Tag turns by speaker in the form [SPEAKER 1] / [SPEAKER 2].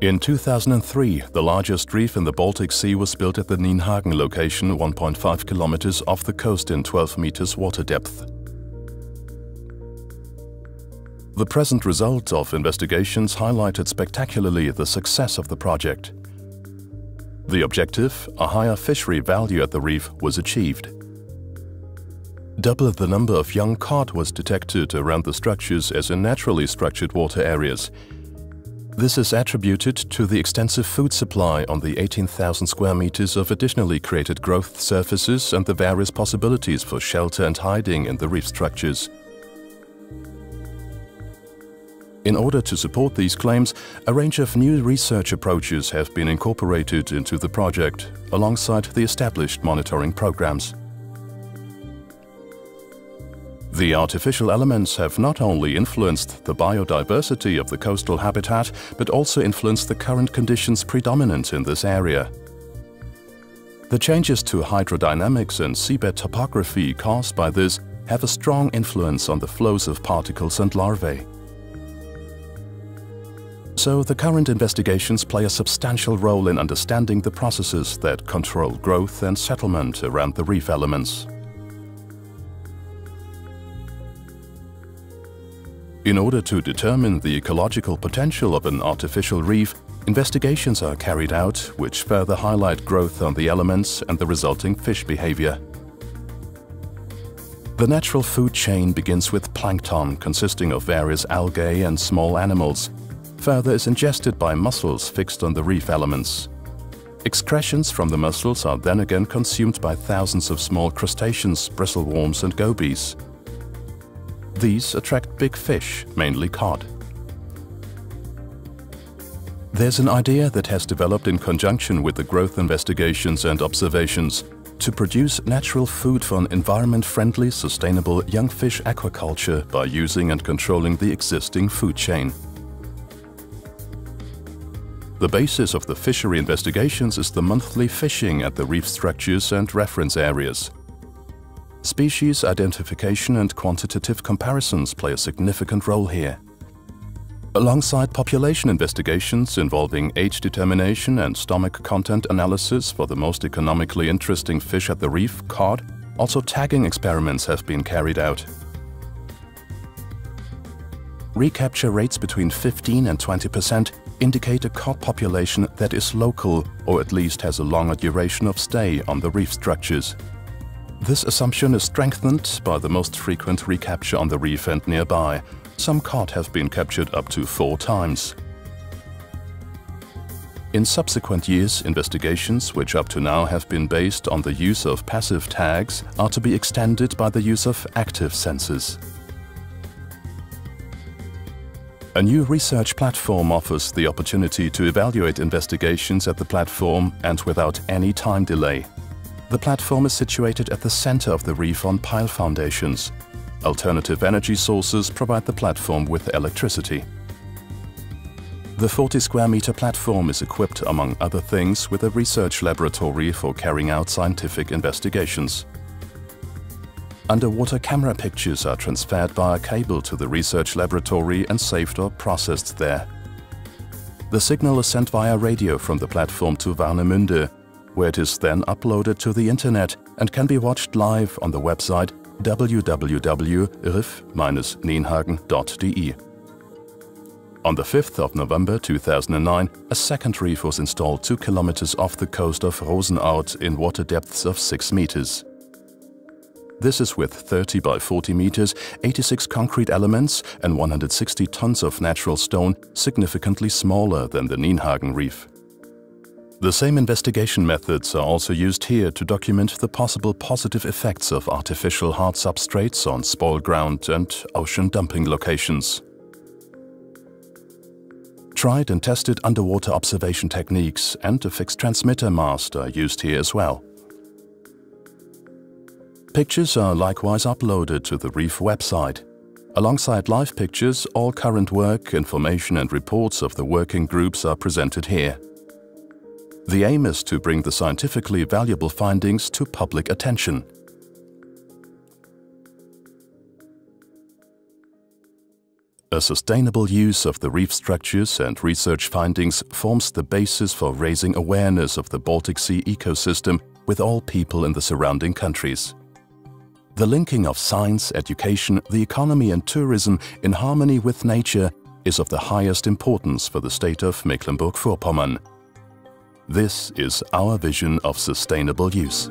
[SPEAKER 1] In 2003, the largest reef in the Baltic Sea was built at the Nienhagen location 1.5 kilometers off the coast in 12 meters water depth. The present result of investigations highlighted spectacularly the success of the project. The objective, a higher fishery value at the reef, was achieved. Double the number of young cod was detected around the structures as in naturally structured water areas, this is attributed to the extensive food supply on the 18,000 square meters of additionally created growth surfaces and the various possibilities for shelter and hiding in the reef structures. In order to support these claims, a range of new research approaches have been incorporated into the project, alongside the established monitoring programs. The artificial elements have not only influenced the biodiversity of the coastal habitat, but also influenced the current conditions predominant in this area. The changes to hydrodynamics and seabed topography caused by this have a strong influence on the flows of particles and larvae. So the current investigations play a substantial role in understanding the processes that control growth and settlement around the reef elements. In order to determine the ecological potential of an artificial reef, investigations are carried out which further highlight growth on the elements and the resulting fish behavior. The natural food chain begins with plankton consisting of various algae and small animals. Further is ingested by mussels fixed on the reef elements. Excretions from the mussels are then again consumed by thousands of small crustaceans, bristleworms and gobies. These attract big fish, mainly cod. There's an idea that has developed in conjunction with the growth investigations and observations to produce natural food for an environment-friendly, sustainable young fish aquaculture by using and controlling the existing food chain. The basis of the fishery investigations is the monthly fishing at the reef structures and reference areas. Species identification and quantitative comparisons play a significant role here. Alongside population investigations involving age determination and stomach content analysis for the most economically interesting fish at the reef, cod, also tagging experiments have been carried out. Recapture rates between 15 and 20 percent indicate a cod population that is local or at least has a longer duration of stay on the reef structures. This assumption is strengthened by the most frequent recapture on the reef and nearby. Some cod have been captured up to four times. In subsequent years, investigations, which up to now have been based on the use of passive tags, are to be extended by the use of active sensors. A new research platform offers the opportunity to evaluate investigations at the platform and without any time delay. The platform is situated at the center of the reef on pile foundations. Alternative energy sources provide the platform with electricity. The 40 square meter platform is equipped, among other things, with a research laboratory for carrying out scientific investigations. Underwater camera pictures are transferred via cable to the research laboratory and saved or processed there. The signal is sent via radio from the platform to Warnemünde, where it is then uploaded to the internet and can be watched live on the website www.riff-nienhagen.de. On the 5th of November 2009, a second reef was installed 2 kilometers off the coast of Rosenort in water depths of 6 meters. This is with 30 by 40 meters, 86 concrete elements and 160 tons of natural stone significantly smaller than the Nienhagen reef. The same investigation methods are also used here to document the possible positive effects of artificial hard substrates on spoil ground and ocean dumping locations. Tried and tested underwater observation techniques and a fixed transmitter mast are used here as well. Pictures are likewise uploaded to the Reef website. Alongside live pictures, all current work, information and reports of the working groups are presented here. The aim is to bring the scientifically valuable findings to public attention. A sustainable use of the reef structures and research findings forms the basis for raising awareness of the Baltic Sea ecosystem with all people in the surrounding countries. The linking of science, education, the economy and tourism in harmony with nature is of the highest importance for the state of Mecklenburg-Vorpommern. This is our vision of sustainable use.